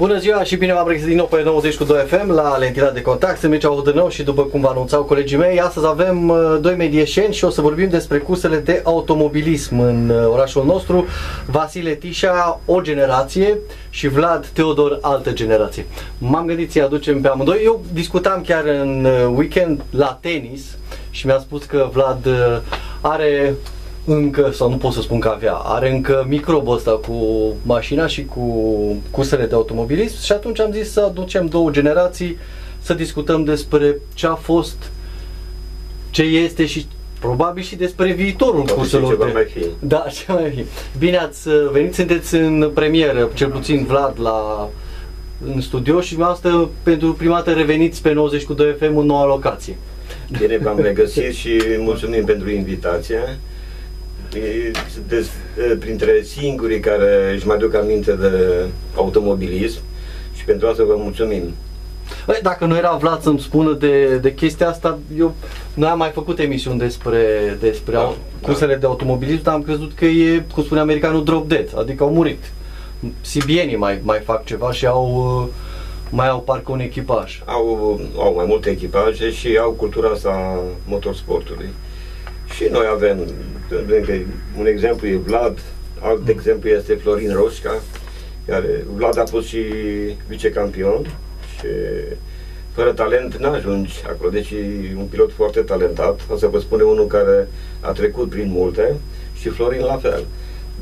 Bună ziua și bine v-am regăsit din nou pe 90 cu 2 FM la Lentila de Contact. Sunt Mircea Hudănău și după cum vă anunțau colegii mei, astăzi avem uh, doi medieșeni și o să vorbim despre cursele de automobilism în uh, orașul nostru. Vasile Tișa, o generație și Vlad Teodor, altă generație. M-am gândit să-i aducem pe amândoi. Eu discutam chiar în uh, weekend la tenis și mi-a spus că Vlad are încă, sau nu pot să spun că avea, are încă microbul ăsta cu mașina și cu cursele de automobilism și atunci am zis să aducem două generații să discutăm despre ce a fost, ce este și probabil și despre viitorul Poate curselor. ce va de... mai fi. Da, ce mai fi. Bine ați venit, sunteți în premieră, cel puțin Vlad la în studio și dumneavoastră pentru prima dată reveniți pe 90 cu 2 FM în noua locație. Bine v-am regăsit și mulțumim pentru invitație. E- Sunteți e, printre singurii care își mai duc aminte de automobilism și pentru asta vă mulțumim. Băi, dacă nu era Vlad să-mi spună de, de chestia asta, eu noi am mai făcut emisiuni despre, despre Da, au, cursele de automobilism, dar am crezut că e, cum spune americanul, drop dead, adică au murit. Sibienii mai, mai fac ceva și au uh, mai au parcă un echipaj. Au, au mai multe echipaje și au cultura asta a motorsportului. Și noi avem, vedem că un exemplu e Vlad, alt exemplu este Florin Roșca, care Vlad a fost și vicecampion și fără talent n-ajungi acolo, deci e un pilot foarte talentat, asta vă spune unul care a trecut prin multe și Florin la fel.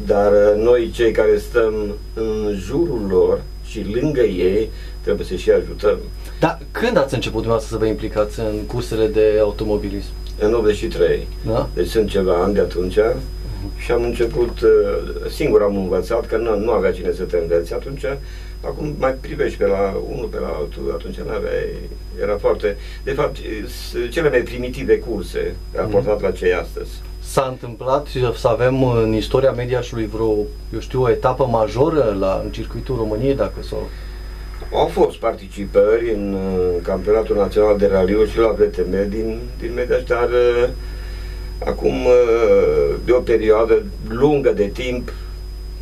Dar uh, noi cei care stăm în jurul lor și lângă ei trebuie să și ajutăm. Dar când ați început dumneavoastră să vă implicați în cursele de automobilism? În 83, Da? deci sunt ceva ani de atunci. Și am început, uh, singur am învățat, că nu, nu avea cine să te înveți atunci, acum mai privești pe la unul pe la altul, atunci nu aveai, era foarte, de fapt, sunt cele mai primitive curse raportat la cei astăzi. S-a întâmplat să avem în istoria mediașului vreo, eu știu, o etapă majoră la, în circuitul României, dacă s-o... Au fost participări în uh, campionatul național de raliu și la VTM din, din Mediaș, dar uh, acum uh, de o perioadă lungă de timp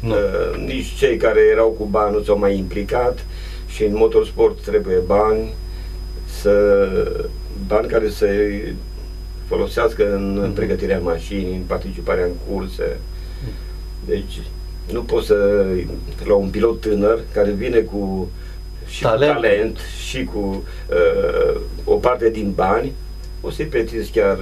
Nu. Uh, nici cei care erau cu bani nu s-au mai implicat și în motorsport trebuie bani, să, bani care să folosească în Mhm. pregătirea mașinii, în participarea în curse. Deci nu poți să, la un pilot tânăr care vine cu și Talent. cu talent și cu uh, o parte din bani, o să-i pretinzi chiar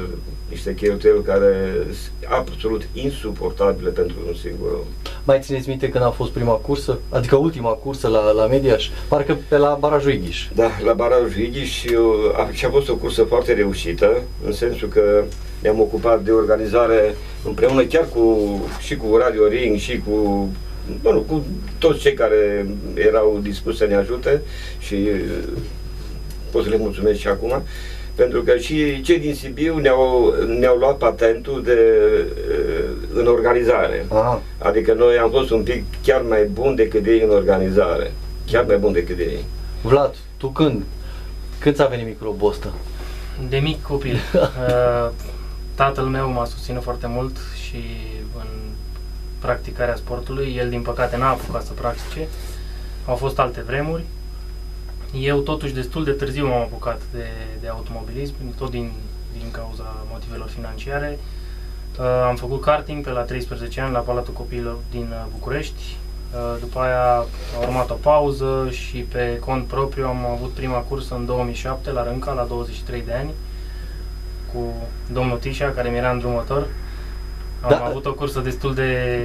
niște cheltuieli care sunt absolut insuportabile pentru un singur om. Mai țineți minte când a fost prima cursă? Adică ultima cursă la, la Mediaș? Parcă pe la barajul Ighiș. Da, la barajul Ighiș și, uh, a, și a fost o cursă foarte reușită, în sensul că ne-am ocupat de organizare împreună chiar cu, și cu Radio Ring și cu, mă rog, cu toți cei care erau dispuși să ne ajute și uh, pot să le mulțumesc și acum, pentru că și cei din Sibiu ne-au, ne-au luat patentul de, uh, în organizare. Aha. Adică noi am fost un pic chiar mai buni decât ei în organizare. Chiar mai buni decât ei. Vlad, tu când? Când ți-a venit microbul ăsta? De mic copil. Uh, Tatăl meu m-a susținut foarte mult și în practicarea sportului. El, din păcate, n-a apucat să practice. Au fost alte vremuri. Eu, totuși, destul de târziu m-am apucat de, de automobilism, tot din, din cauza motivelor financiare. Uh, am făcut karting pe la 13 ani la Palatul Copiilor din uh, București. Uh, după aia a urmat o pauză și pe cont propriu am avut prima cursă în 2007 la Rânca, la 23 de ani, cu domnul Tișa, care mi era îndrumător. Am Da. avut o cursă destul de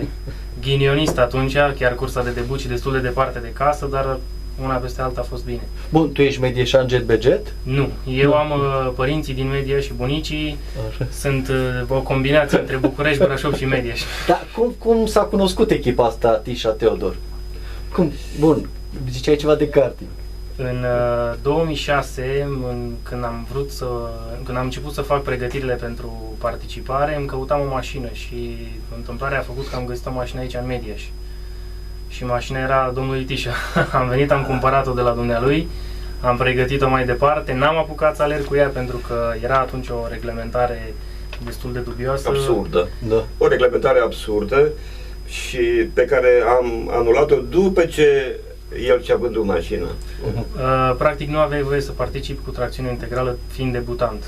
ghinionistă atunci, chiar cursa de debut și destul de departe de casă, dar una peste alta a fost bine. Bun, tu ești medieșan jet pe jet? Nu, eu am uh, părinții din Media și bunicii, Așa. sunt uh, o combinație între București, Brașov și Mediaș. Dar cum, cum s-a cunoscut echipa asta, Tișa Teodor? Cum? Bun, ziceai ceva de karting. În uh, 2006, în, când am vrut să, când am început să fac pregătirile pentru participare, îmi căutam o mașină și întâmplarea a făcut că am găsit o mașină aici în Mediaș. Și mașina era a domnului Tișa. am venit, am cumpărat-o de la dumnealui, am pregătit-o mai departe, n-am apucat să alerg cu ea pentru că era atunci o reglementare destul de dubioasă. Absurdă. Da. O reglementare absurdă și pe care am anulat-o după ce el ce-a vândut mașina. Uh, practic nu aveai voie să participi cu tracțiune integrală fiind debutant.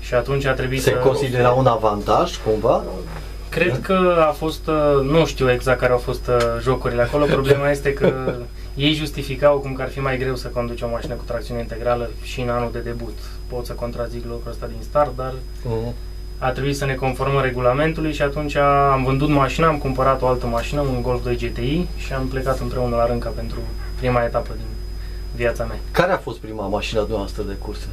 Și atunci a trebuit Se să... considera un avantaj, cumva? Cred că a fost, uh, nu știu exact care au fost uh, jocurile acolo, problema este că ei justificau cum că ar fi mai greu să conduci o mașină cu tracțiune integrală și în anul de debut. Pot să contrazic lucrul ăsta din start, dar Mhm. A trebuit să ne conformăm regulamentului și atunci am vândut mașina, am cumpărat o altă mașină, un Golf 2 GTI și am plecat împreună la Rânca pentru prima etapă din viața mea. Care a fost prima mașină noastră de curse?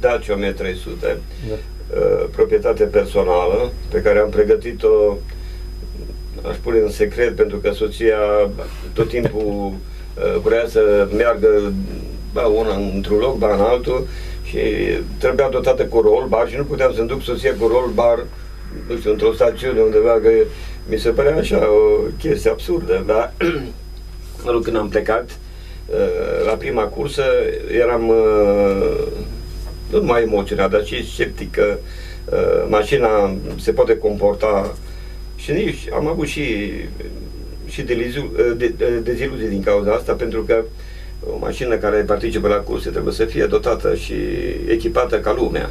Dacia 1300, Da. uh, proprietate personală, pe care am pregătit-o, aș pune în secret, pentru că soția tot timpul uh, vrea să meargă ba una într-un loc, ba în altul și trebuia dotată cu roll bar și nu puteam să-mi duc soția cu roll bar nu știu, într-o stațiune undeva, că mi se părea așa o chestie absurdă, dar mă rog, când am plecat uh, la prima cursă, eram uh, nu numai emoționat, dar și sceptic că uh, mașina se poate comporta și nici am avut și, și deliziu, de, de, deziluzii din cauza asta, pentru că o mașină care participă la curse trebuie să fie dotată și echipată ca lumea.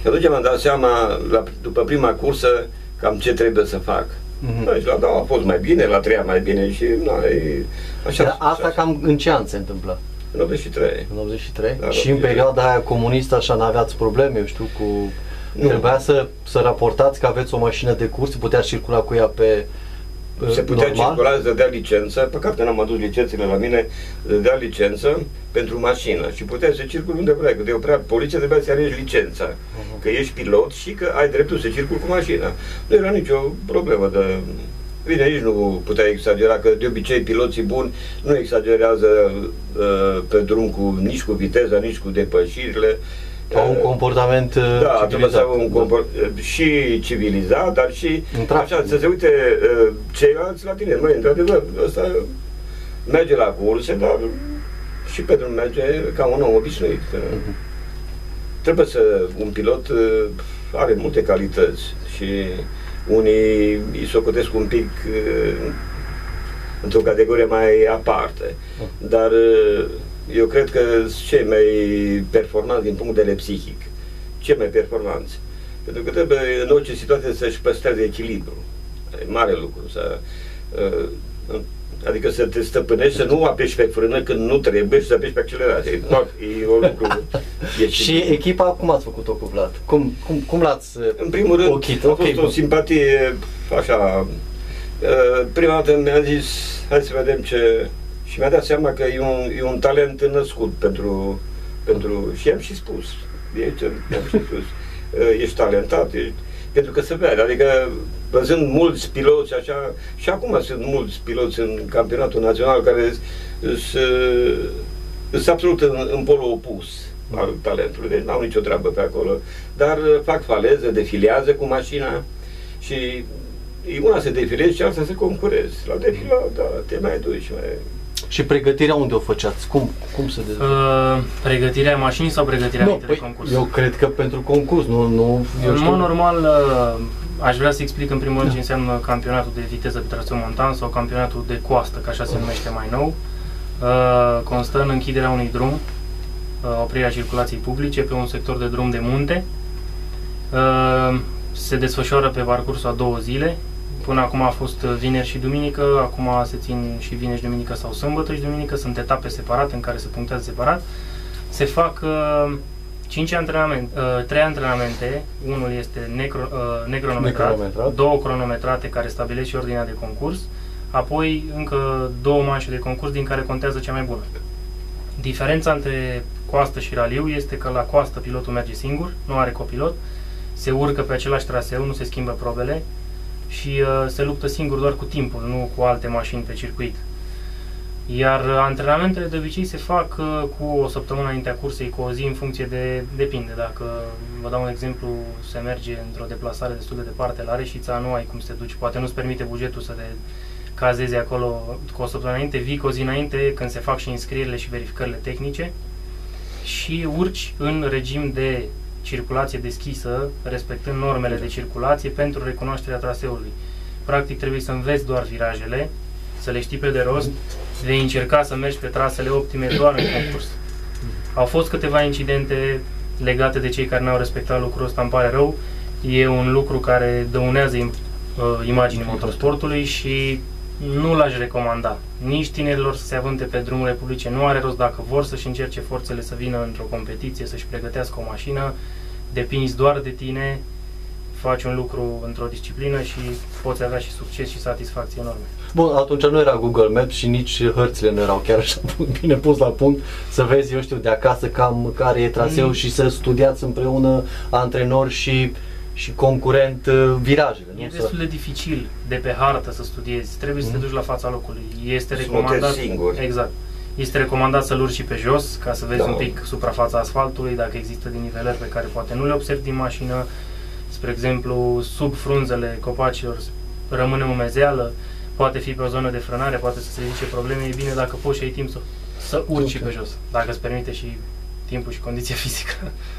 Și atunci mi-am dat seama, la, după prima cursă, cam ce trebuie să fac. Mhm. Mm-hmm. Și la doua a fost mai bine, la treia mai bine și na, e, așa. Dar asta așa. cam în ce an se întâmplă? În 83. În 83? Da, și în 83. perioada aia comunistă așa n-aveați probleme, eu știu, cu... Nu. Trebuia să, să raportați că aveți o mașină de curs, puteați circula cu ea pe uh, Se putea normal? circula, îți dădea licență, păcat că n-am adus licențele la mine, îți dădea licență pentru mașină și puteai să circuli unde vrei, că de oprea poliția trebuia să alegi licența, Mhm. că ești pilot și că ai dreptul să circuli cu mașina. Nu era nicio problemă de... Bine, nici nu puteai exagera, că de obicei piloții buni nu exagerează uh, pe drum cu, nici cu viteza, nici cu depășirile. Au un Uh, comportament uh, da, trebuie să civilizat. aibă un comport, și civilizat, dar și În trafic. așa, să se uite uh, ceilalți la tine. Măi, într-adevăr, ăsta merge la curse, dar și pe drum merge ca un om obișnuit. Mhm. Trebuie să, un pilot uh, are multe calități și unii îi socotesc un pic uh, într-o categorie mai aparte. Dar uh, eu cred că sunt cei mai performanți din punct de vedere psihic. Cei mai performanți. Pentru că trebuie în orice situație să-și păstreze echilibru. E mare lucru. Să, uh, adică să te stăpânești, să nu apeși pe frână când nu trebuie și să apeși pe accelerație. E, e un lucru. E Și echipa, cum ați făcut-o cu Vlad? Cum, cum, cum l-ați uh, În primul rând, ochit? a Ok, fost o bun. simpatie așa. Uh, Prima dată mi-a zis, hai să vedem ce... Și mi-a dat seama că e un, e un talent născut pentru, pentru... Și i-am și spus. Ești, i-am și spus. uh, Ești talentat, ești, pentru că se vede, adică văzând mulți piloți așa, și acum sunt mulți piloți în campionatul național care sunt absolut în, în polul opus al talentului, deci n-au nicio treabă pe acolo, dar uh, fac faleză, defilează cu mașina și e una să defilezi și alta să concurezi. La defila, da, te mai duci, mai... Și pregătirea unde o făceați? Cum, cum se dezvoltă? Uh, pregătirea mașinii sau pregătirea nu, înainte de păi, concurs? eu cred că pentru concurs, nu, nu eu în știu. mod normal, uh, aș vrea să explic în primul rând ce înseamnă campionatul de viteză pe traseu montan sau campionatul de coastă, ca așa se numește mai nou. Uh, constă în închiderea unui drum, uh, oprirea circulației publice pe un sector de drum de munte. Uh, se desfășoară pe parcursul a două zile. Până acum a fost vineri și duminică, acum se țin și vineri și duminică sau sâmbătă și duminică. Sunt etape separate în care se punctează separat. Se fac uh, 5 antrenamente, uh, 3 antrenamente, unul este necro, uh, necronometrat, Necronometrat. două cronometrate care stabilesc și ordinea de concurs, apoi încă două manșe de concurs din care contează cea mai bună. Diferența între coastă și raliu este că la coastă pilotul merge singur, nu are copilot, se urcă pe același traseu, nu se schimbă probele și uh, se luptă singur doar cu timpul, nu cu alte mașini pe circuit. Iar uh, antrenamentele de obicei se fac uh, cu o săptămână înaintea cursei, cu o zi în funcție de, depinde. Dacă, vă dau un exemplu, se merge într-o deplasare destul de departe la Reșița, nu ai cum să te duci, poate nu-ți permite bugetul să te cazezi acolo cu o săptămână înainte, vii cu o zi înainte când se fac și înscrierile și verificările tehnice și urci în regim de circulație deschisă, respectând normele de circulație pentru recunoașterea traseului. Practic trebuie să înveți doar virajele să le știi pe de rost, vei încerca să mergi pe trasele optime doar în concurs. Au fost câteva incidente legate de cei care n-au respectat lucrul ăsta, îmi pare rău. E un lucru care dăunează im- uh, imaginii motorsportului și nu l-aș recomanda. Nici tinerilor să se avânte pe drumurile publice nu are rost dacă vor să-și încerce forțele să vină într-o competiție, să-și pregătească o mașină, depinzi doar de tine, faci un lucru într-o disciplină și poți avea și succes și satisfacție enorme. Bun, atunci nu era Google Maps și nici hărțile nu erau chiar așa bine pus la punct să vezi, eu știu, de acasă cam care e traseul Mm. și să studiați împreună antrenori și, și concurent uh, virajele. E nu? Să- destul de dificil de pe hartă să studiezi, trebuie să te Mhm. duci la fața locului. Este Să recomandat notezi singur. Exact. Este recomandat să-l urci și pe jos ca să vezi Da. un pic suprafața asfaltului, dacă există din nivelări pe care poate nu le observi din mașină. Spre exemplu, sub frunzele copacilor rămâne umezeală, poate fi pe o zonă de frânare, poate să se ridice probleme. E bine dacă poți și ai timp să, să urci și Ok. pe jos, dacă îți permite și timpul și condiția fizică.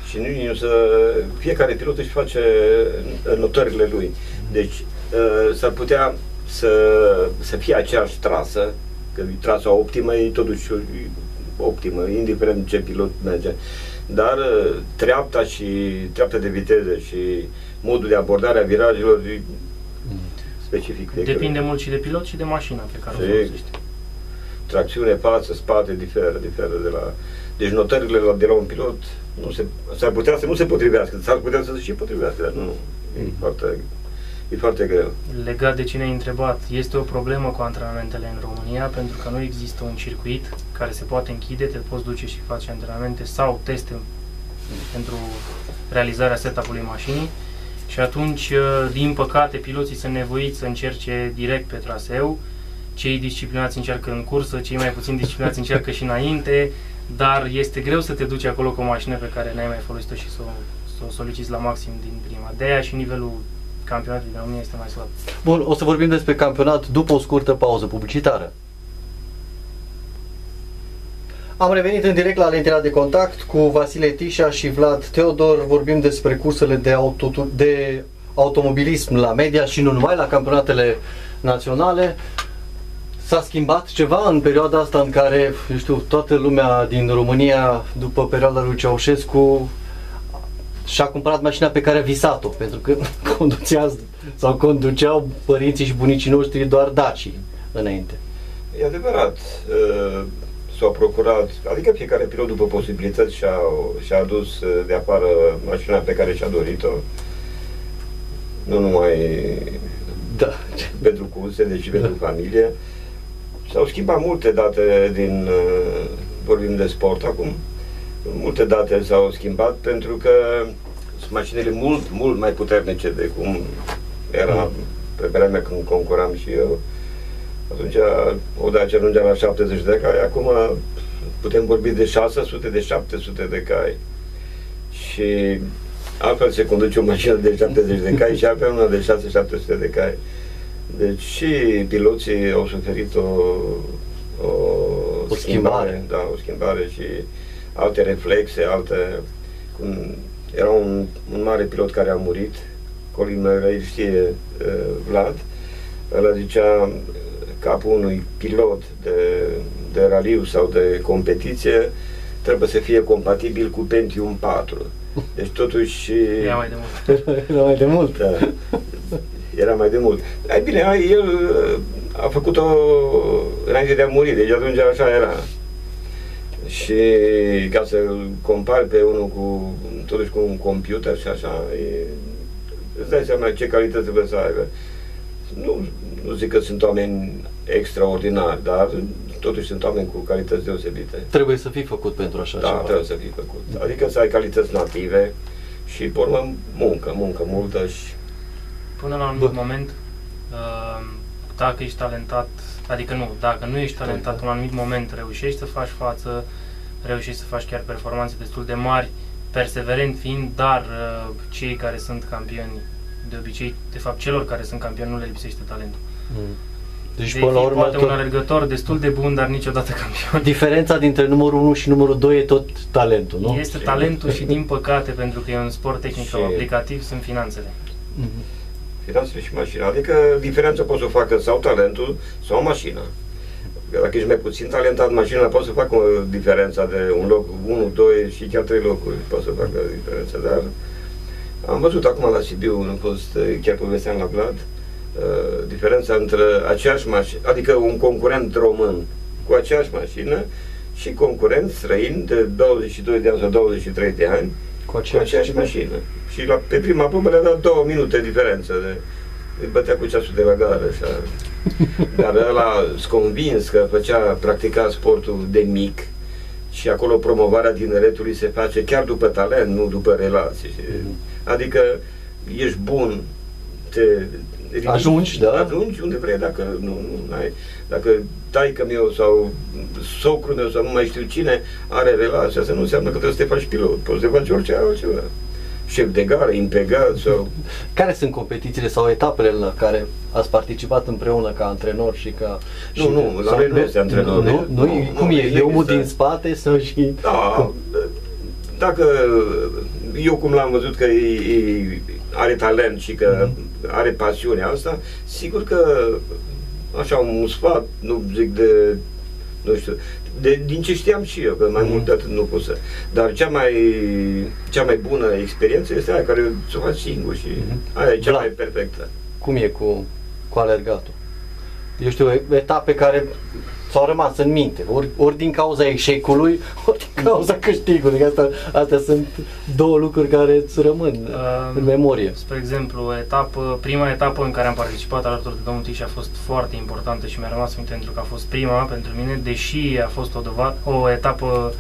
Și nu, nu să, fiecare pilot își face notările lui. Deci uh, s-ar putea să, să fie aceeași trasă, că trasa optimă e totuși optimă, indiferent ce pilot merge. Dar uh, treapta și treapta de viteză și modul de abordare a virajelor e specific fiecare. Depinde mult și de pilot și de mașina pe care o Și- folosești. Tracțiune, față, spate, diferă, diferă de la... Deci notările la, de la un pilot nu se, s-ar putea să nu se potrivească, s-ar putea să se și potrivească, dar nu, e, Mhm. foarte, e foarte greu. Legat de cine ai întrebat, este o problemă cu antrenamentele în România pentru că nu există un circuit care se poate închide, te poți duce și face antrenamente sau teste pentru realizarea setup-ului mașinii și atunci, uh, din păcate, piloții sunt nevoiți să încerce direct pe traseu, cei disciplinați încearcă în cursă, cei mai puțin disciplinați încearcă și înainte, dar este greu să te duci acolo cu o mașină pe care n-ai mai folosit-o și să o, să o soliciți la maxim din prima. De aia și nivelul campionatului din România este mai slab. Bun, o să vorbim despre campionat după o scurtă pauză publicitară. Am revenit în direct la lentila de contact cu Vasile Tișa și Vlad Teodor. Vorbim despre cursele de, auto, de automobilism la media și nu numai, la campionatele naționale. S-a schimbat ceva în perioada asta în care, eu știu, toată lumea din România, după perioada lui Ceaușescu, și-a cumpărat mașina pe care a visat-o, pentru că conducea sau conduceau părinții și bunicii noștri doar Daci înainte. E adevărat, uh, s-au procurat, adică fiecare pilot după posibilități și-a, și-a adus uh, de afară mașina pe care și-a dorit-o, nu numai Da. pentru curse, deci și pentru familie. S-au schimbat multe date din, uh, vorbim de sport acum, multe date s-au schimbat pentru că sunt mașinile mult, mult mai puternice de cum era pe vremea când concuram și eu. Atunci o Dacia ajungea la 70 de cai, acum putem vorbi de 600, de 700 de cai. Și altfel se conduce o mașină de 70 de cai și altfel una de 6-700 de cai. Deci și piloții au suferit o, o, O schimbare. Da, o schimbare și alte reflexe, alte... Cum, era un, un mare pilot care a murit, Colin Murray, știe uh, Vlad, ăla zicea capul unui pilot de, de raliu sau de competiție trebuie să fie compatibil cu Pentium 4. Deci totuși... Ia mai de mult. Era mai de mult. Da. Era mai de mult. Ei bine, el uh, a făcut-o înainte de a muri, deci atunci așa era. Și ca să-l compari pe unul cu, totuși cu un computer și așa, e, îți dai seama ce calități trebuie să aibă. Nu, nu zic că sunt oameni extraordinari, dar totuși sunt oameni cu calități deosebite. Trebuie să fii făcut pentru așa Da, ceva. trebuie să fii făcut. Adică să ai calități native și, pe urmă, muncă, muncă multă și Până la un Bă. anumit moment, uh, dacă ești talentat, adică nu, dacă nu ești talentat în un anumit moment, reușești să faci față, reușești să faci chiar performanțe destul de mari, perseverent fiind, dar uh, cei care sunt campioni, de obicei, de fapt celor care sunt campioni nu le lipsește talentul. Mm. Deci, Vei până la fi urmă, poate tot, un alergător destul de bun, dar niciodată campion. diferența dintre numărul 1 și numărul 2 e tot talentul, nu? Este talentul și, din păcate, pentru că e un sport tehnic sau Și- aplicativ, sunt finanțele. Mhm. Finanțele și mașina. Adică diferența poți să o facă sau talentul sau mașina. Dacă ești mai puțin talentat, mașina poate să facă o diferența de un loc, 1, 2 și chiar 3 locuri. Poate să facă diferența, dar am văzut acum la Sibiu, în fost chiar povesteam la Vlad, uh, diferența între aceeași mașină, adică un concurent român cu aceeași mașină și concurent străin de 22 de ani sau 23 de ani cu aceeași, cu aceeași mașină. Și la, pe prima probă le-a dat două minute diferență. De, îi bătea cu ceasul de la gară, așa. Dar ăla s convins că făcea, practica sportul de mic și acolo promovarea tineretului se face chiar după talent, nu după relații. Adică ești bun, te ridici, ajungi, da? Ajungi unde vrei, dacă nu, nu ai, dacă taică meu sau socrul meu sau nu mai știu cine are relația, asta nu înseamnă că trebuie să te faci pilot, poți să te faci orice altceva. Șef de gară, integral sau... Care sunt competițiile sau etapele la care ați participat împreună ca antrenor și ca... Nu, și nu, la noi nu este antrenor. Nu, nu, nu, cum e? E omul din spate sau și... Da, dacă eu cum l-am văzut că e, e, are talent și că mm-hmm. are pasiunea asta, sigur că așa un sfat, nu zic de, nu știu, de, din ce știam și eu, că mai mm-hmm. mult de atât nu pot să. Dar cea mai, cea mai bună experiență este aia care să o faci singur și mm-hmm. aia e cea Vlad, mai perfectă. Cum e cu, cu alergatul? Eu știu, etape care s-au rămas în minte, ori, ori din cauza eșecului, ori din cauza câștigului. Asta, astea sunt două lucruri care îți rămân uh, în memorie. Spre exemplu, etapă, prima etapă în care am participat alături de domnul Tiș a fost foarte importantă și mi-a rămas în minte pentru că a fost prima pentru mine, deși a fost o, dovadă, o etapă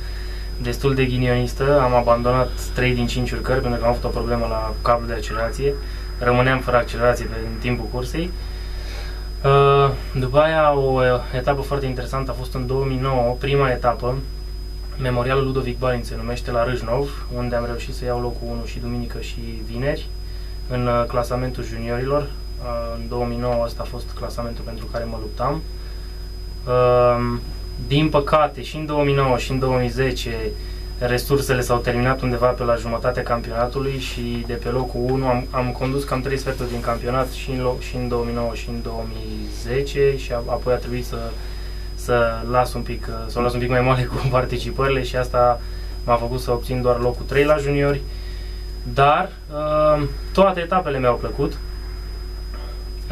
destul de ghinionistă, am abandonat 3 din 5 urcări pentru că am avut o problemă la cablul de accelerație, rămâneam fără accelerație pe, în timpul cursei Uh, după aia, o etapă foarte interesantă a fost în 2009, prima etapă, Memorialul Ludovic Balin se numește la Râșnov, unde am reușit să iau locul 1 și duminică și vineri în uh, clasamentul juniorilor. Uh, în 2009 ăsta a fost clasamentul pentru care mă luptam. Din păcate, și în 2009 și în 2010 resursele s-au terminat undeva pe la jumătatea campionatului și de pe locul 1 am, am condus cam 3 sferturi din campionat și în, și în 2009 și în 2010 și a, apoi a trebuit să, să las un pic, să o las un pic mai moale cu participările și asta m-a făcut să obțin doar locul 3 la juniori. Dar uh, toate etapele mi-au plăcut.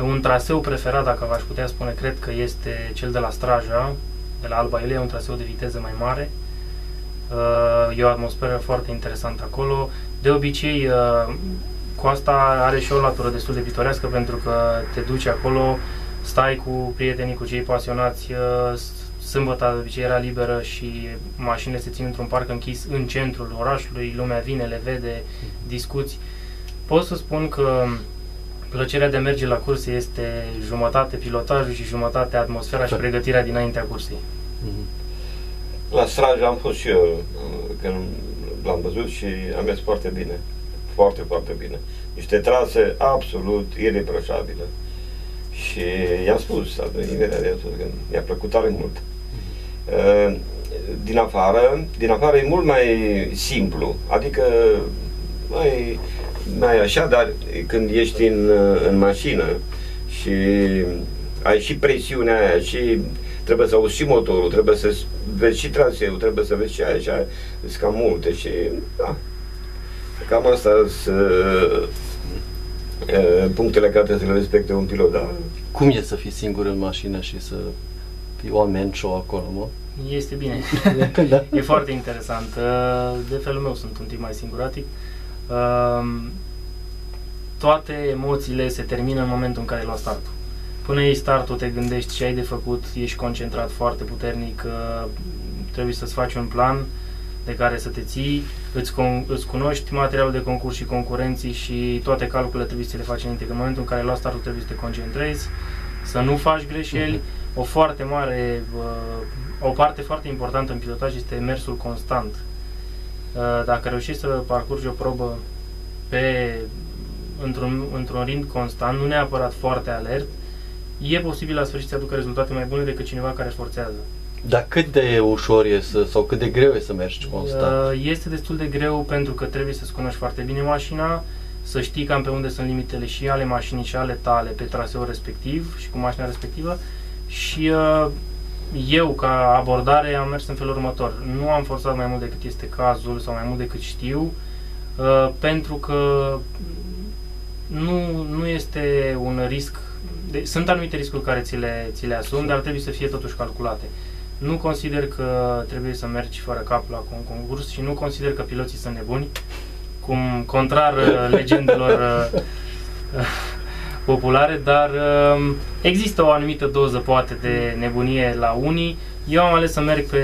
Un traseu preferat, dacă v-aș putea spune, cred că este cel de la Straja, de la Alba Iulia, un traseu de viteză mai mare. Uh, e o atmosferă foarte interesantă acolo. De obicei, uh, coasta are și o latură destul de pitorească pentru că te duci acolo, stai cu prietenii, cu cei pasionați, uh, sâmbătă de obicei era liberă și mașinile se țin într-un parc închis în centrul orașului, lumea vine, le vede, discuți. Pot să spun că plăcerea de a merge la curse este jumătate pilotajul și jumătate atmosfera și pregătirea dinaintea cursei. Mm-hmm. La Straj am fost și eu când l-am văzut și am mers foarte bine. Foarte, foarte bine. Niște trase absolut ireproșabile. Și i-am spus, imediat de spus, că mi-a plăcut tare mult. Uh, din afară, din afară e mult mai simplu, adică mai, mai așa, dar când ești în, în mașină și ai și presiunea aia și trebuie să auzi și motorul, trebuie să vezi și traseul, trebuie să vezi și aia și aia, sunt cam multe și da, cam asta sunt punctele care trebuie să le respecte un pilot, da. Cum e să fii singur în mașină și să fii oameni show acolo, mă? Este bine. da. E foarte interesant. De felul meu sunt un tip mai singuratic. Toate emoțiile se termină în momentul în care luăm startul. Până iei startul, te gândești ce ai de făcut, ești concentrat foarte puternic, trebuie să-ți faci un plan de care să te ții, îți, con- îți cunoști materialul de concurs și concurenții și toate calculele trebuie să le faci înainte. Că în momentul în care luai startul trebuie să te concentrezi, să nu faci greșeli. Uh-huh. O foarte mare, o parte foarte importantă în pilotaj este mersul constant. Dacă reușești să parcurgi o probă pe, într-un, într-un ritm constant, nu neapărat foarte alert, e posibil la sfârșit să aducă rezultate mai bune decât cineva care forțează. Dar cât de ușor e să, sau cât de greu e să mergi constant? Uh, este destul de greu pentru că trebuie să-ți cunoști foarte bine mașina, să știi cam pe unde sunt limitele și ale mașinii și ale tale pe traseul respectiv și cu mașina respectivă și uh, eu ca abordare am mers în felul următor. Nu am forțat mai mult decât este cazul sau mai mult decât știu uh, pentru că nu, nu este un risc de, sunt anumite riscuri care ți le, ți le asumi, dar trebuie să fie totuși calculate. Nu consider că trebuie să mergi fără cap la un concurs și nu consider că piloții sunt nebuni, cum contrar uh, legendelor uh, populare, dar uh, există o anumită doză poate de nebunie la unii. Eu am ales să merg pe,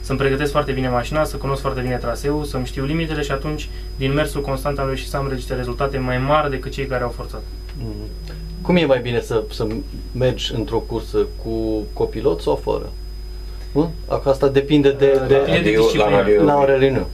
să-mi pregătesc foarte bine mașina, să cunosc foarte bine traseul, să-mi știu limitele și atunci, din mersul constant, am reușit să am registre rezultate mai mari decât cei care au forțat. Mm. Cum e mai bine să, să mergi într-o cursă cu copilot sau fără? Nu? Asta depinde de, de, depinde de disciplină. La, radio, la raliu.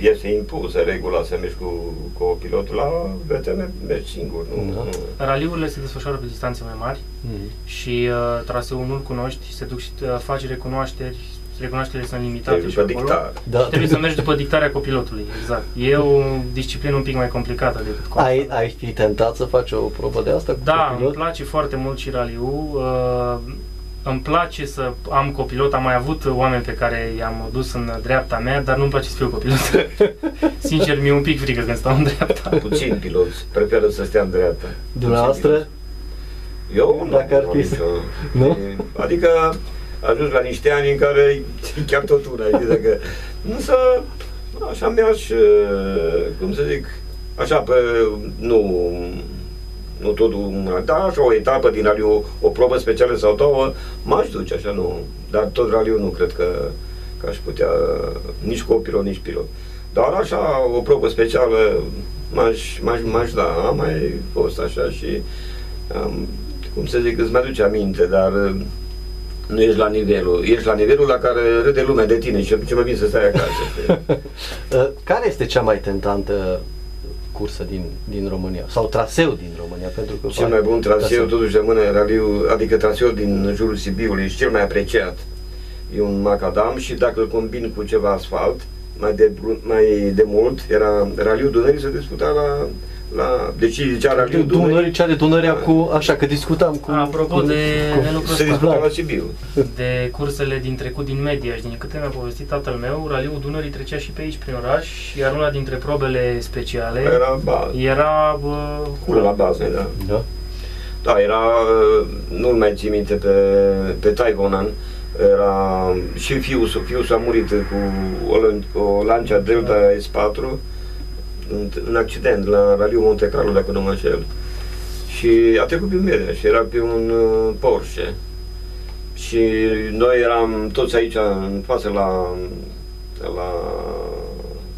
Este impusă regula să mergi cu, cu pilotul la VTM, mergi singur. Nu, da. nu. Raliurile se desfășoară pe distanțe mai mari mm-hmm. și uh, traseul nu-l cunoști, se duc și uh, faci recunoașteri recunoașterile sunt limitate și acolo. Dictare. Da. Trebuie să mergi după dictarea copilotului, exact. E o disciplină un pic mai complicată decât cu ai, ai fi tentat să faci o probă de asta cu Da, copilot? îmi place foarte mult și raliu. Uh, îmi place să am copilot, am mai avut oameni pe care i-am dus în dreapta mea, dar nu-mi place să fiu copilot. Sincer, mi-e un pic frică când stau în dreapta. Puțin piloți preferă să stea în dreapta. Dumneavoastră? Eu nu, Dacă ar fi să... Nu? Adică ajuns la niște ani în care chiar tot una, știi, dacă... Însă, așa mi-aș, cum să zic, așa, pe, nu, nu tot una, dar așa o etapă din raliu, o, o probă specială sau două, m-aș duce, așa, nu, dar tot raliu nu cred că, că aș putea, nici cu pilot, nici pilot. Dar așa, o probă specială, m-aș, m-aș, m-aș da, am mai fost așa și, um, cum să zic, îți mai aduce aminte, dar nu ești la nivelul, ești la nivelul la care râde lumea de tine și ce mai bine să stai acasă. Uh, care este cea mai tentantă cursă din, din România sau traseu din România? Pentru că cel mai bun traseu, traseu. totuși rămâne raliu, adică traseul din jurul Sibiului, și cel mai apreciat. E un macadam și dacă îl combin cu ceva asfalt, mai de, mai de mult, era raliul Dunării se disputa la la, deci zicea Raliu Dunării. Dunării, cea de Dunărea da. cu, așa, că discutam cu... Apropo cu, de, cu, de lucrul Se discuta la Sibiu. De cursele din trecut din media și din câte mi-a povestit tatăl meu, Raliul Dunării trecea și pe aici prin oraș, iar una dintre probele speciale era, ba, era bă, hula. la bază, da. da. Da, era, nu-l mai țin minte pe, pe Taigonan, era și fiul, fiul s-a murit cu o, o Lancia Delta S4, în accident la Raliu Monte Carlo, dacă nu mă înșel. Și a trecut prin media și era pe un uh, Porsche. Și noi eram toți aici în față la, la,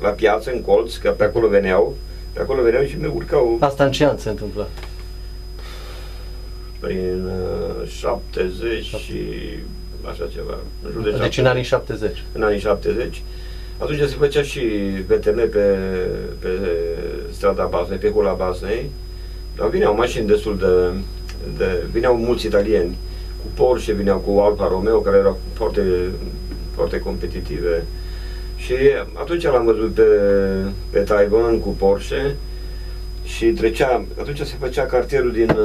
la piață, în colț, că pe acolo veneau. Pe acolo veneau și mi urcau. Asta în ce an se întâmplă? Prin uh, 70 și așa ceva. În jur de deci 70. în anii 70. În anii 70. Atunci se făcea și VTM pe, pe strada Baznei, pe Hula Baznei, dar vineau mașini destul de, de... vineau mulți italieni cu Porsche, vineau cu Alfa Romeo, care erau foarte, foarte competitive. Și atunci l-am văzut pe, pe Taiwan cu Porsche și trecea, atunci se făcea cartierul din,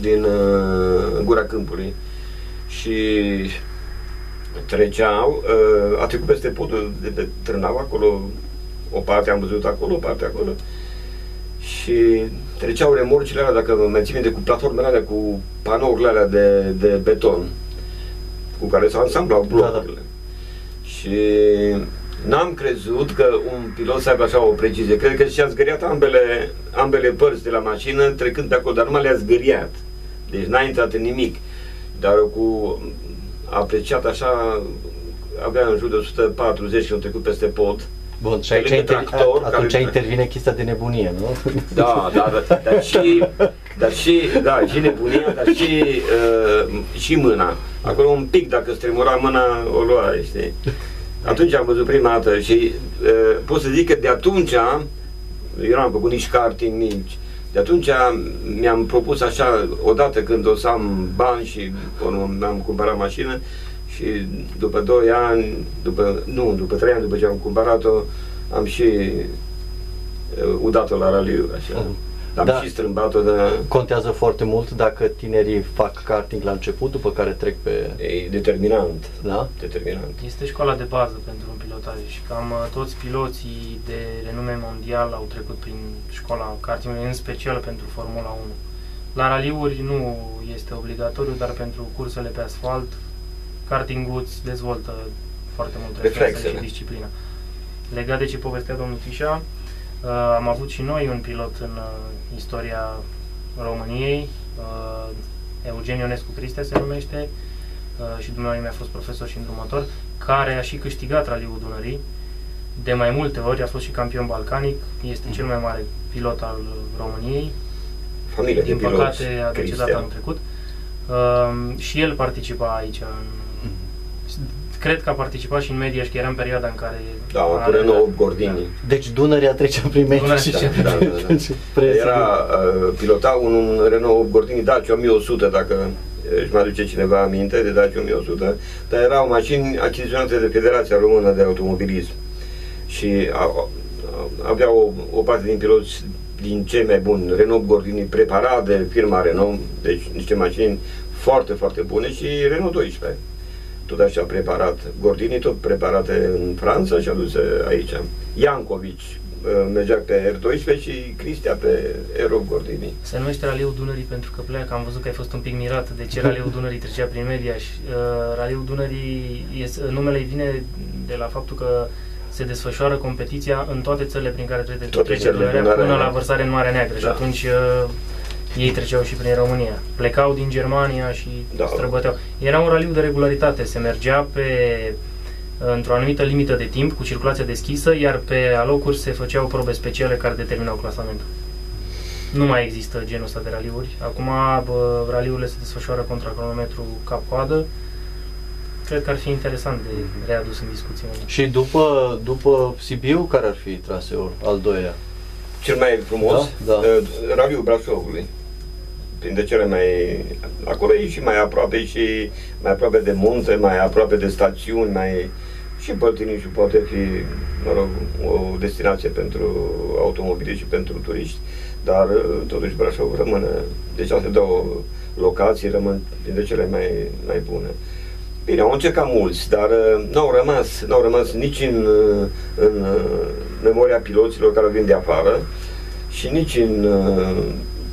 din uh, Gura Câmpului. Și treceau, uh, a trecut peste podul de pe Trnava, acolo, o parte am văzut acolo, o parte acolo, și treceau remorcile alea, dacă mă țin de cu platformele alea, cu panourile alea de, de beton, cu care s-au ansamblat blocurile. Da, da. Și n-am crezut că un pilot să aibă așa o precizie. Cred că și-a zgăriat ambele, ambele părți de la mașină trecând de acolo, dar numai le-a zgăriat. Deci n-a intrat în nimic. Dar cu apreciat așa, avea în jur de 140 când trecut peste pod. Bun, și aici inter- tractor, atunci care... intervine chestia de nebunie, nu? Da, da, da dar și, dar și, da, și nebunia, dar și, uh, și mâna. Acolo un pic, dacă stremura mâna, o lua, știi? Atunci am văzut prima dată și uh, pot să zic că de atunci, eu n-am făcut nici karting, nici, de atunci mi-am propus așa, odată când o să am bani și mi-am cumpărat mașină și după 2 ani, după, nu, după 3 ani după ce am cumpărat-o, am și uh, udat-o la raliu, așa. Mhm. Am Da. și strâmbat-o, de Contează foarte mult dacă tinerii fac karting la început, după care trec pe... e determinant. Da? Determinant. Este școala de bază pentru un pilotaj și cam uh, toți piloții de renume mondial au trecut prin școala kartingului, în special pentru Formula 1. La raliuri nu este obligatoriu, dar pentru cursele pe asfalt, kartingul îți dezvoltă foarte mult reflexele Reflexele. și disciplina. Legat de ce povestea domnul Tișa, uh, am avut și noi un pilot în uh, istoria României, uh, Eugen Ionescu Cristea se numește, uh, și dumneavoastră mi-a fost profesor și îndrumător, care a și câștigat raliul Dunării de mai multe ori, a fost și campion balcanic, este cel mai mare pilot al României, Familia din de piloți, păcate a decedat Cristian. anul trecut. Uh, și el participa aici în, Cred că a participat și în media și că era în perioada în care... Da, a cu alergat. Renault Gordini. Deci Dunărea trece prin Dunărea medici. trece Da, da, da. Era, uh, pilota un, un Renault 8 Gordini Dacia 1100, dacă uh, își mai aduce cineva aminte de Dacia 1100, dar erau mașini achiziționate de Federația Română de Automobilism. Și a, a, avea o, o parte din piloți din cei mai buni, Renault Gordini preparat de firma Renault, deci niște mașini foarte, foarte bune și Renault 12 tot așa preparat. Gordini tot preparate în Franța și aduse aici. Iancovici uh, mergea pe R12 și Cristia pe Aero Gordini. Se numește Raliul Dunării pentru că pleacă. Am văzut că ai fost un pic mirat de ce Raliul Dunării trecea prin media și uh, Raliul Dunării, este, numele îi vine de la faptul că se desfășoară competiția în toate țările prin care trece, Toate trece țările Dunărea, din Marea până la Neagră. vărsare în Marea Neagră și Da. atunci uh, ei treceau și prin România. Plecau din Germania și Da. străbăteau. Era un raliu de regularitate, se mergea pe într-o anumită limită de timp cu circulația deschisă, iar pe alocuri se făceau probe speciale care determinau clasamentul. Nu mai există genul ăsta de raliuri. Acum bă, raliurile se desfășoară contra cronometru cap-coadă. Cred că ar fi interesant de readus în discuție. Și după, după Sibiu, care ar fi traseul al doilea? Cel mai frumos, Da, da. uh, Raliul Brașovului. Printre cele mai... Acolo e și mai aproape și mai aproape de munte, mai aproape de stațiuni, mai... Și Păltinișul poate fi, mă rog, o destinație pentru automobile și pentru turiști, dar uh, totuși Brașov rămâne, deci astea două locații rămân printre cele mai, mai bune. Bine, au încercat mulți, dar uh, n-au rămas, n-au rămas nici în, uh, în uh, memoria piloților care vin de afară și nici în uh,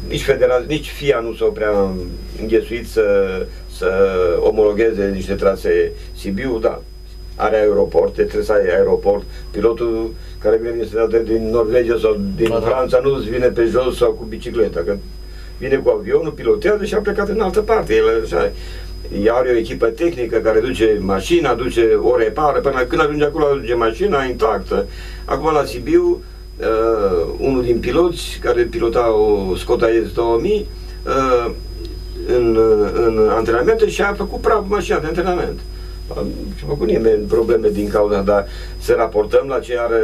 nici federa, nici FIA nu s-a prea înghesuit să, să omologheze niște trasee. Sibiu, da, are aeroport, trebuie să ai aeroport. Pilotul care vine din străinătate, din Norvegia sau din Da, da. Franța nu îți vine pe jos sau cu bicicleta, că vine cu avionul, pilotează și a plecat în altă parte. El așa, ea are o echipă tehnică care duce mașina, duce o repară, până când ajunge acolo ajunge mașina intactă. Acum la Sibiu, uh, unul din piloți care pilota o Skoda S2000 uh, în, în antrenamente și a făcut praf mașina de antrenament. Și a făcut nimeni probleme din cauza, dar să raportăm la ce are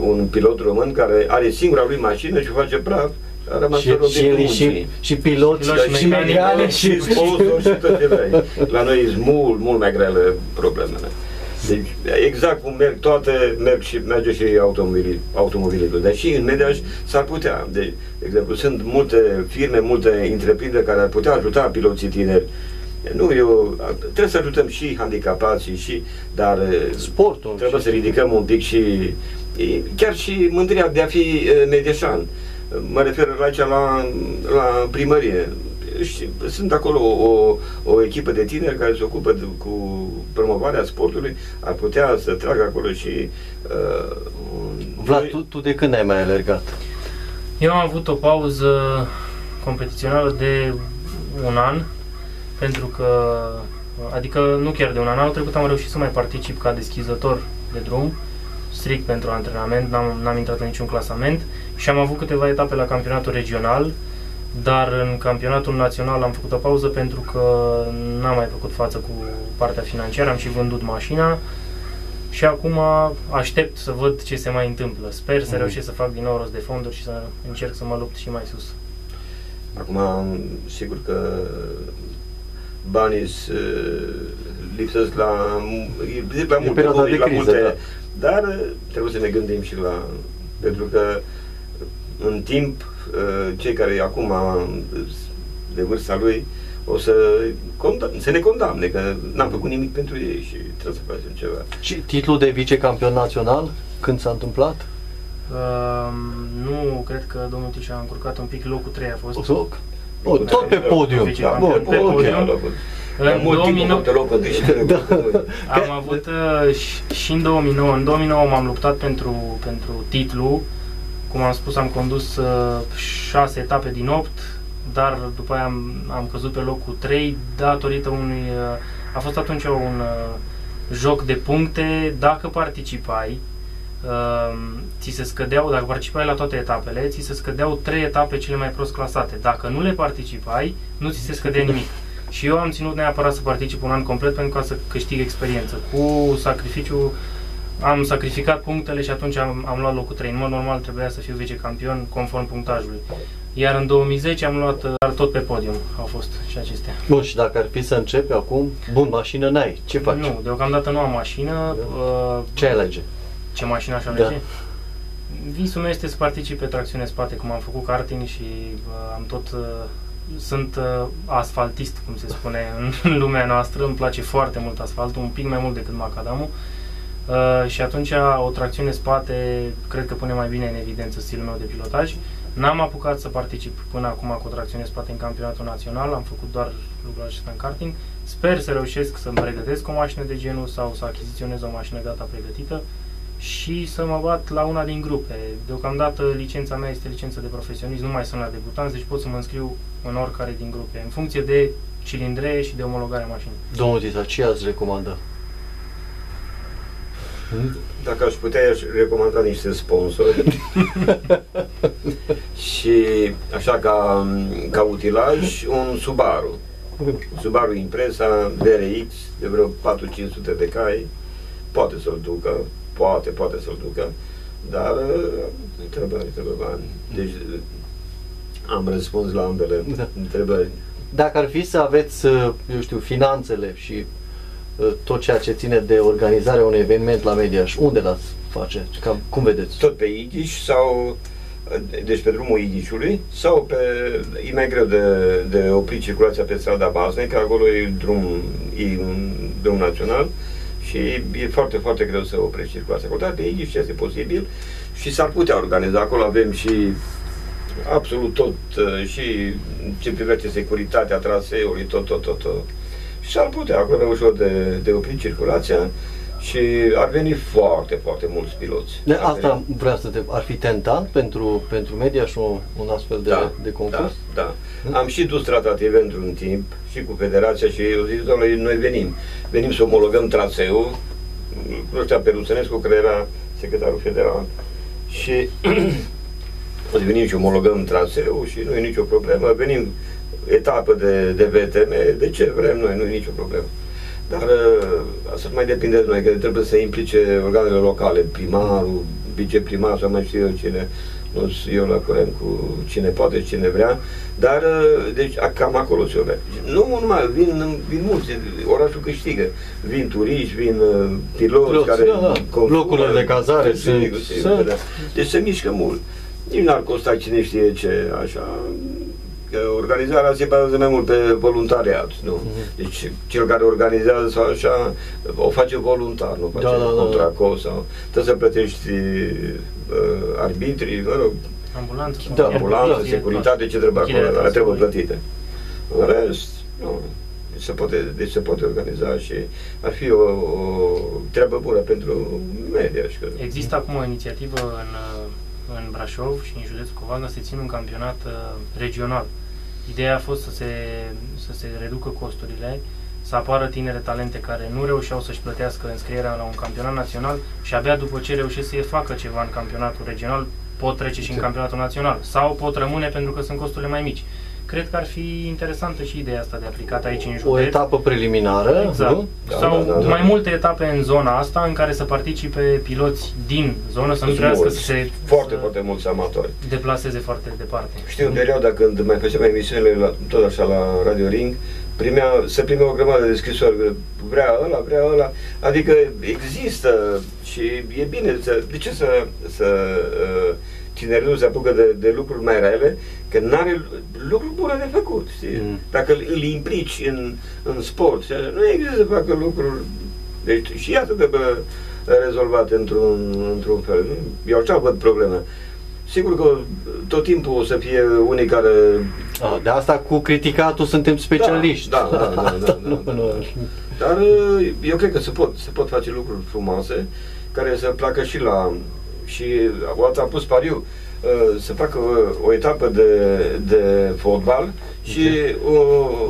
un pilot român care are singura lui mașină și face praf, a rămas Și, fără și, el e obiectul și, muncii. și pilot, Pilot și, și și mecanic, mecanic și și, sponsor și tot ce vrei. La noi sunt mult, mult mai grele problemele. Deci, exact cum merg toate, merg și, merge și automobilii, automobilul. Dar și în Mediaș s-ar putea. De, de exemplu, sunt multe firme, multe întreprinderi care ar putea ajuta piloții tineri. Nu, eu, trebuie să ajutăm și handicapații, și, dar sportul. trebuie și- să ridicăm un pic și e, chiar și mândria de a fi e, mediașan. Mă refer aici la, la primărie. Și sunt acolo o, o echipă de tineri care se ocupă de, cu promovarea sportului, ar putea să tragă acolo și uh, un- Vlad, tu, tu de când ai mai alergat? Eu am avut o pauză competițională de un an, pentru că, adică nu chiar de un an, anul trecut am reușit să mai particip ca deschizător de drum, strict pentru antrenament, n-am, n-am intrat în niciun clasament și am avut câteva etape la campionatul regional, dar în campionatul național am făcut o pauză pentru că n-am mai făcut față cu partea financiară, am și vândut mașina și acum aștept să văd ce se mai întâmplă. Sper să Mhm. reușesc să fac din nou rost de fonduri și să încerc să mă lupt și mai sus. Acum, sigur că banii s- lipsesc la, zic la E multe, perioada COVID, de la criză, multe, da. dar trebuie să ne gândim și la, pentru că în timp, uh, cei care acum de vârsta lui o să, condamne, să ne condamne, că n-am făcut nimic pentru ei și trebuie să facem ceva. Și titlul de vicecampion național, când s-a întâmplat? Uh, nu, cred că domnul Tișa a încurcat un pic, locul 3 a fost. Loc? O, tot pe podium. Da, Bun, pe ok. podium. În mult timp 2009 am avut loc întâi și pe Da. locul doi. Am avut uh, și- și în 2009. În 2009 m-am luptat pentru, pentru titlu. Cum am spus, am condus uh, șase etape din 8, dar după aia am, am căzut pe locul 3 datorită unui... Uh, a fost atunci un uh, joc de puncte. Dacă participai, uh, ți se scădeau, dacă participai la toate etapele, ți se scădeau trei etape cele mai prost clasate. Dacă nu le participai, nu ți se scădea nimic. Și eu am ținut neapărat să particip un an complet pentru ca să câștig experiență. Cu sacrificiu am sacrificat punctele și atunci am, am luat locul 3. În mod normal trebuia să fiu vicecampion conform punctajului. Iar în 2010 am luat uh, tot pe podium. Au fost și acestea. Bun, și dacă ar fi să începi acum, bun, mașină n-ai, ce faci? Nu, deocamdată nu am mașină. Uh, Ce ai alege? ce mașină aș Da. alege? Visul meu este să particip pe tracțiune spate, cum am făcut karting și uh, am tot... Uh, sunt uh, asfaltist, cum se spune în lumea noastră. Îmi place foarte mult asfaltul, un pic mai mult decât macadamul. Uh, și atunci o tracțiune spate cred că pune mai bine în evidență stilul meu de pilotaj. N-am apucat să particip până acum cu o tracțiune spate în campionatul național, am făcut doar lucrul acesta în karting. Sper să reușesc să-mi pregătesc o mașină de genul sau să achiziționez o mașină gata pregătită și să mă bat la una din grupe. Deocamdată licența mea este licență de profesionist, nu mai sunt la debutanți, deci pot să mă înscriu în oricare din grupe, în funcție de cilindre și de omologarea mașinii. Domnul Tisa, ce ați recomanda? Dacă aș putea, aș recomanda niște sponsori. și așa ca, ca utilaj, un Subaru. Subaru Impreza VRX de vreo 4-500 de cai. Poate să-l ducă, poate, poate să-l ducă, dar uh, îi trebuie, îi trebuie bani. Deci uh, am răspuns la ambele Da. întrebări. Dacă ar fi să aveți, uh, eu știu, finanțele și uh, tot ceea ce ține de organizarea unui eveniment la Mediaș, unde l-ați face? Cam, cum vedeți? tot pe Idiș sau deci pe drumul Idișului sau pe, e mai greu de, de oprit circulația pe strada Baznei, că acolo e drum, e un drum național și e foarte, foarte greu să oprești circulația acolo, dar pe Idiș este posibil și s-ar putea organiza. Acolo avem și absolut tot uh, și ce privește securitatea traseului, tot, tot, tot, tot. Și s-ar putea, acolo avem ușor de, de oprit circulația și ar veni foarte, foarte mulți piloți. De Ar veni. asta vreau să te ar fi tentant pentru, pentru Mediaș un, un astfel de, de concurs? Da, da. Am și dus tratative într-un timp și cu federația și eu zic, doamne, noi venim. Venim să omologăm traseul. Ăștia pe Ruțănescu, care era secretarul federal. Și o să venim și omologăm traseul și nu e nicio problemă. Venim etapă de, de VTM, de ce vrem noi, nu e nicio problemă. Dar uh, asta mai depinde de noi, că trebuie să implice organele locale, primarul, viceprimar sau mai știu eu cine, nu sunt eu la curent cu cine poate, cine vrea, dar uh, deci a- cam acolo se merge. Nu numai, vin, vin mulți, orașul câștigă, vin turiști, vin uh, piloți Piloți, care da, da. consumă- Locurile de cazare sigur, sunt- sigur, sunt- da. Deci se mișcă mult. Nici n-ar costa cine știe ce, așa, că organizarea se bazează mai mult pe voluntariat, nu? Mhm. Deci cel care organizează sau așa, o face voluntar, nu face Da, da, da, da. contra cost sau trebuie să plătești uh, arbitrii, mă rog, Ambulanță, Da, ambulanță, e- securitate, ce trebuie Închiderea acolo, alea trebuie traseului. plătite. În rest, nu. Deci se poate, deci se poate organiza și ar fi o, o treabă bună pentru media. Și că, Există acum o inițiativă în, uh, în Brașov și în județul Covasna să se țină un campionat uh, regional. Ideea a fost să se, să se reducă costurile, să apară tinere talente care nu reușeau să-și plătească înscrierea la un campionat național și abia după ce reușesc să facă ceva în campionatul regional, pot trece și în Da. campionatul național sau pot rămâne pentru că sunt costurile mai mici. Cred că ar fi interesantă și ideea asta de aplicat aici în județ. O etapă preliminară, Exact. nu? Da, Sau da, da, da. mai multe etape în zona asta în care să participe piloți din zonă, să nu Sunt trebuiască să mulți, se foarte, să foarte mulți amatori. deplaseze foarte departe. Știu în perioada când mai făceam emisiunile la, tot așa la Radio Ring, primea, se primea o grămadă de scrisori, că vrea ăla, vrea ăla, adică există și e bine să, de ce să, să uh, tinerii se apucă de, de lucruri mai rele, că nu are lucruri bune de făcut, știi? Mm. Dacă îl, îl implici în, în sport, și așa, nu există să facă lucruri... Deci și iată trebuie rezolvate într-un, într-un fel. Eu așa văd probleme. Sigur că tot timpul o să fie unii care... A, de asta cu criticatul suntem specialiști. Da, da, da, da, Asta da, nu- da, nu- da. Dar uh, eu cred că se pot, se pot face lucruri frumoase care să placă și la... Și o dată am pus pariu uh, să facă o etapă de, de fotbal și o,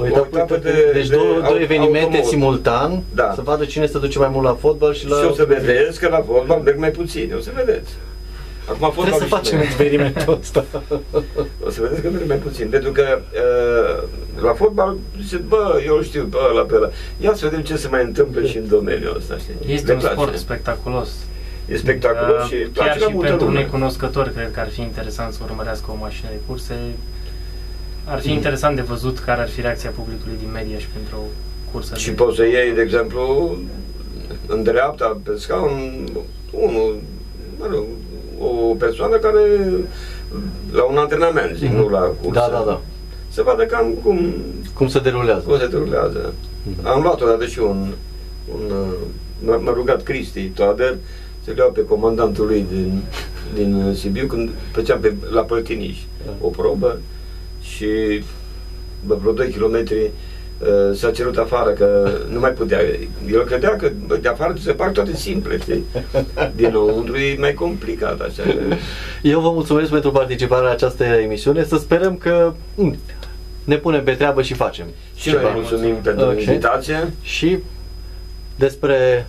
O etapă, de deci de două, au- două evenimente automobil. simultan, Da. să vadă cine se duce mai mult la fotbal și la... Și o să vedeți că la fotbal merg mai puțin, o să vedeți. Acum Trebuie să fotbalul și facem noi. experimentul ăsta. O să vedeți că merg mai puțin, pentru că uh, la fotbal zice, bă, eu știu, bă, ăla pe ăla. Ia să vedem ce se mai întâmplă și în domeniul ăsta, știi? Este Ne un place. sport spectaculos. E spectaculos Uh, și Chiar place la și multă pentru lume. necunoscători cred că ar fi interesant să urmărească o mașină de curse. Ar Mm. fi interesant de văzut care ar fi reacția publicului din media și pentru o cursă Și de... poți să iei, de exemplu, în dreapta, pe scaun, unul, mă rog, o persoană care la un antrenament, zic, nu la cursă. Da, da, da. Să vadă cam cum, Cum se derulează. cum se derulează. Am luat odată și un, un uh, m-a, m-a rugat Cristi Toader să-l iau pe comandantul lui din, din Sibiu când făceam pe, la Păltiniș Da. o probă și bă, vreo 2 km uh, s-a cerut afară că nu mai putea. El credea că bă, de afară se fac toate simple, știi? Dinăuntru e mai complicat așa. Eu vă mulțumesc pentru participarea la această emisiune. Să sperăm că mm, ne punem pe treabă și facem. Și noi ceva. mulțumim pentru Ok. invitație. Și despre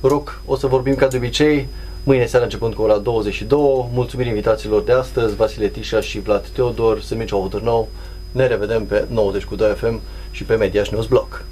rock o să vorbim ca de obicei mâine seara începând cu ora 22. Mulțumiri invitațiilor de astăzi, Vasile Tișa și Vlad Teodor, Semici Audărnou. Ne revedem pe 90 cu 2 FM și pe Mediaș News Blog.